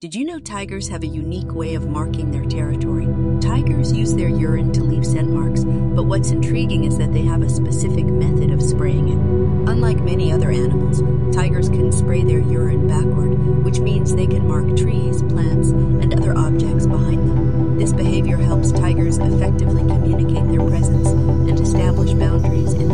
Did you know tigers have a unique way of marking their territory? Tigers use their urine to leave scent marks, but what's intriguing is that they have a specific method of spraying it. Unlike many other animals, tigers can spray their urine backward, which means they can mark trees, plants, and other objects behind them. This behavior helps tigers effectively communicate